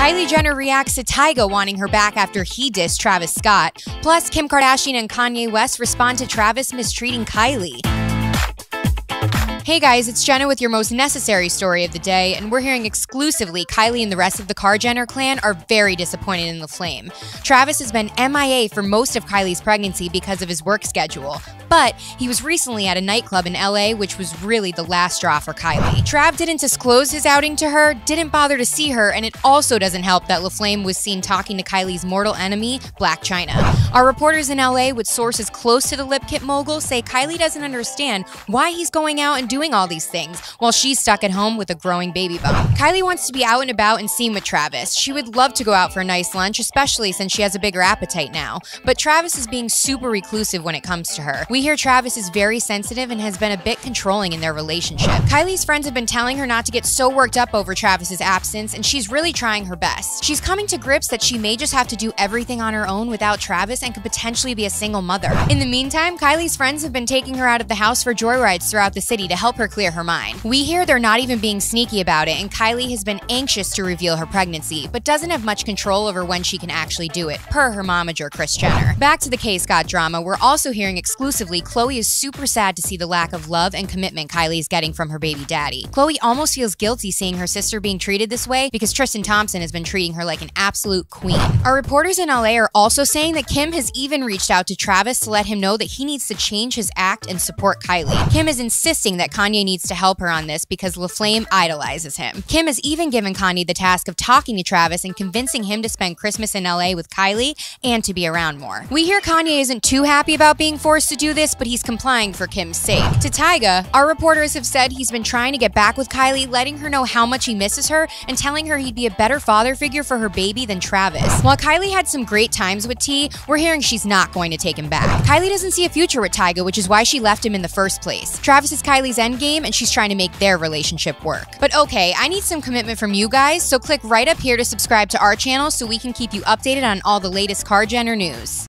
Kylie Jenner reacts to Tyga wanting her back after he dissed Travis Scott. Plus, Kim Kardashian and Kanye West respond to Travis mistreating Kylie. Hey guys, it's Jenna with your most necessary story of the day, and we're hearing exclusively Kylie and the rest of the Kar Jenner clan are very disappointed in the flame. Travis has been MIA for most of Kylie's pregnancy because of his work schedule, but he was recently at a nightclub in LA, which was really the last straw for Kylie. Trav didn't disclose his outing to her, didn't bother to see her, and it also doesn't help that LaFlame was seen talking to Kylie's mortal enemy, Blac Chyna. Our reporters in LA, with sources close to the lip kit mogul, say Kylie doesn't understand why he's going out and doing all these things while she's stuck at home with a growing baby bump. Kylie wants to be out and about and seen with Travis. She would love to go out for a nice lunch, especially since she has a bigger appetite now. But Travis is being super reclusive when it comes to her. We we hear Travis is very sensitive and has been a bit controlling in their relationship. Kylie's friends have been telling her not to get so worked up over Travis's absence, and she's really trying her best. She's coming to grips that she may just have to do everything on her own without Travis and could potentially be a single mother. In the meantime, Kylie's friends have been taking her out of the house for joyrides throughout the city to help her clear her mind. We hear they're not even being sneaky about it, and Kylie has been anxious to reveal her pregnancy, but doesn't have much control over when she can actually do it, per her momager Kris Jenner. Back to the K Scott drama, we're also hearing exclusively Khloe is super sad to see the lack of love and commitment Kylie is getting from her baby daddy. Khloe almost feels guilty seeing her sister being treated this way because Tristan Thompson has been treating her like an absolute queen. Our reporters in LA are also saying that Kim has even reached out to Travis to let him know that he needs to change his act and support Kylie. Kim is insisting that Kanye needs to help her on this because LaFlame idolizes him. Kim has even given Kanye the task of talking to Travis and convincing him to spend Christmas in LA with Kylie and to be around more. We hear Kanye isn't too happy about being forced to do this, but he's complying for Kim's sake. To Tyga, our reporters have said he's been trying to get back with Kylie, letting her know how much he misses her and telling her he'd be a better father figure for her baby than Travis. While Kylie had some great times with T, we're hearing she's not going to take him back. Kylie doesn't see a future with Tyga, which is why she left him in the first place. Travis is Kylie's endgame, and she's trying to make their relationship work. But okay, I need some commitment from you guys, so click right up here to subscribe to our channel so we can keep you updated on all the latest Kar Jenner news.